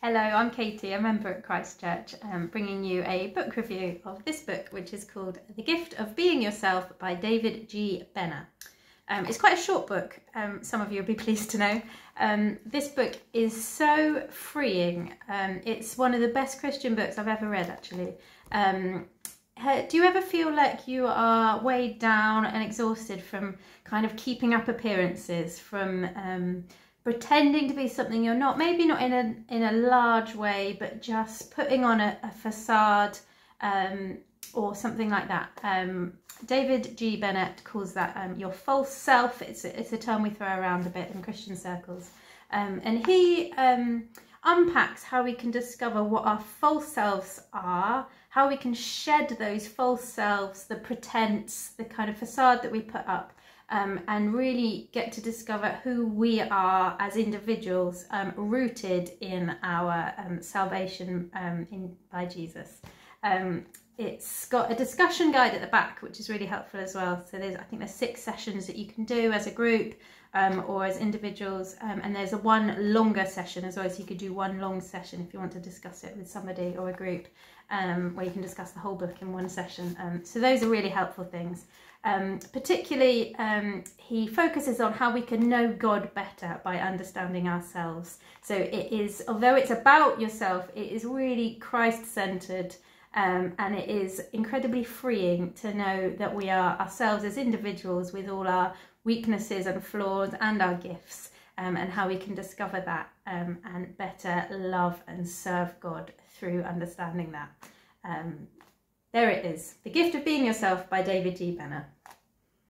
Hello, I'm Katie, a member at Christ Church, um, bringing you a book review of this book, which is called The Gift of Being Yourself by David G. Benner. Um, it's quite a short book, um, some of you will be pleased to know. Um, this book is so freeing. Um, it's one of the best Christian books I've ever read, actually. Um, do you ever feel like you are weighed down and exhausted from kind of keeping up appearances, from um, pretending to be something you're not, maybe not in a in a large way, but just putting on a, a facade um, or something like that. Um, David G. Benner calls that um, your false self. It's a, it's a term we throw around a bit in Christian circles, um, and he um, unpacks how we can discover what our false selves are, how we can shed those false selves, the pretense, the kind of facade that we put up, um, and really get to discover who we are as individuals, um, rooted in our um, salvation um, in, by Jesus. Um, it's got a discussion guide at the back, which is really helpful as well. So there's, I think there's six sessions that you can do as a group um, or as individuals. and there's a one longer session as well. So you could do one long session if you want to discuss it with somebody or a group where you can discuss the whole book in one session. so those are really helpful things. Um, particularly, um, he focuses on how we can know God better by understanding ourselves. So it is, although it's about yourself, it is really Christ-centered um, and it is incredibly freeing to know that we are ourselves as individuals with all our weaknesses and flaws and our gifts um, and how we can discover that um, and better love and serve God through understanding that. Um, there it is, The Gift of Being Yourself by David G. Benner.